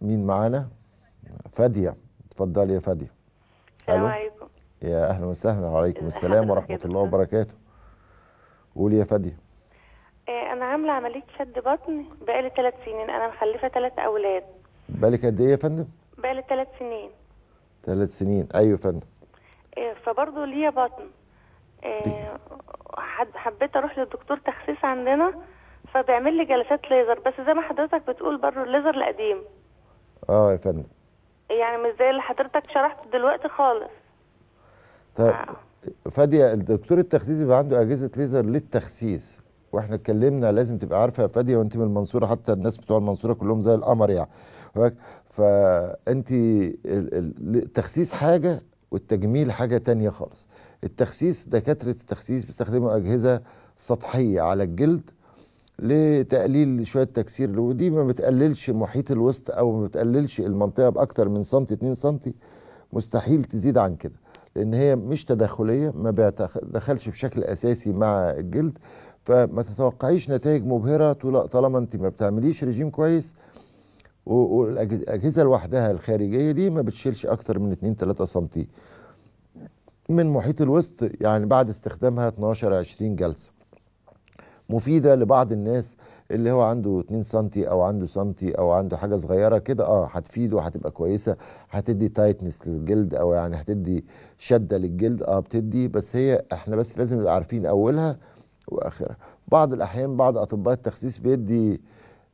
مين معانا؟ فادية. اتفضلي يا فادية. السلام. عليكم. يا أهلا وسهلا. وعليكم السلام ورحمة الله؟ وبركاته. قولي يا فادية. آه، أنا عاملة عملية شد بطن بقالي ثلاث سنين. أنا مخلفة ثلاث أولاد. بالك قد إيه يا فندم؟ بقالي ثلاث سنين. ثلاث سنين. أيوة يا فندم. آه، فبرضه ليا بطن. آه، حبيت أروح للدكتور تخسيس عندنا. فبيعمل لي جلسات ليزر. بس زي ما حضرتك بتقول برضه الليزر القديم. أه يا فندم. يعني مش زي اللي حضرتك شرحت دلوقتي خالص. طيب آه. فادية الدكتور التخسيس بيبقى عنده أجهزة ليزر للتخسيس. وإحنا اتكلمنا لازم تبقى عارفة يا فادية وأنت من المنصورة حتى الناس بتوع المنصورة كلهم زي القمر يعني؟ فأنت ال- ال- التخسيس حاجة والتجميل حاجة تانية خالص. التخسيس دكاترة التخسيس بيستخدموا أجهزة سطحية على الجلد لتقليل شوية تكسير ودي ما بتقللش محيط الوسط أو ما بتقللش المنطقة بأكتر من سنتي 2 سنتي مستحيل تزيد عن كده لأن هي مش تداخلية ما بيتدخلش بشكل أساسي مع الجلد فما تتوقعيش نتائج مبهرة طالما انت ما بتعمليش رجيم كويس والاجهزه لوحدها الخارجية دي ما بتشيلش أكتر من 2 3 سنتي. من محيط الوسط يعني بعد استخدامها 12 20 جلسة. مفيدة لبعض الناس اللي هو عنده 2 سنتي أو عنده سنتي أو عنده حاجة صغيرة كده آه هتفيده هتبقى كويسة هتدي tightness للجلد أو يعني هتدي شدة للجلد آه بتدي بس هي إحنا بس لازم نبقى عارفين أولها وآخرها. بعض الأحيان بعض أطباء التخسيس بيدي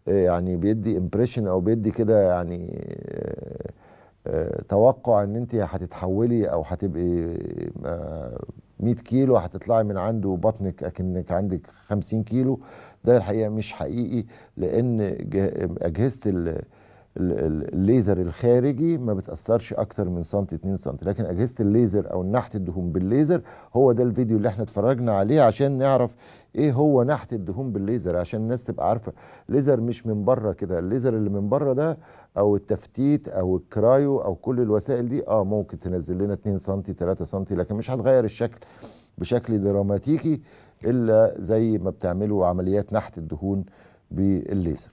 آه، يعني بيدي impression أو بيدي كده يعني آه، توقع إن أنت هتتحولي أو هتبقي آه، 100 كيلو هتطلعي من عنده بطنك أكنك عندك 50 كيلو. ده الحقيقة مش حقيقي لأن جه- أجهزة الليزر الخارجي ما بتأثرش أكتر من سنتي 2 سنتي. لكن أجهزة الليزر أو نحت الدهون بالليزر هو ده الفيديو اللي إحنا اتفرجنا عليه عشان نعرف إيه هو نحت الدهون بالليزر عشان الناس تبقى عارفة. ليزر مش من بره كده. الليزر اللي من بره ده أو التفتيت أو الكرايو أو كل الوسائل دي آه ممكن تنزل لنا 2 سم 3 سم لكن مش هتغير الشكل بشكل دراماتيكي إلا زي ما بتعملوا عمليات نحت الدهون بالليزر.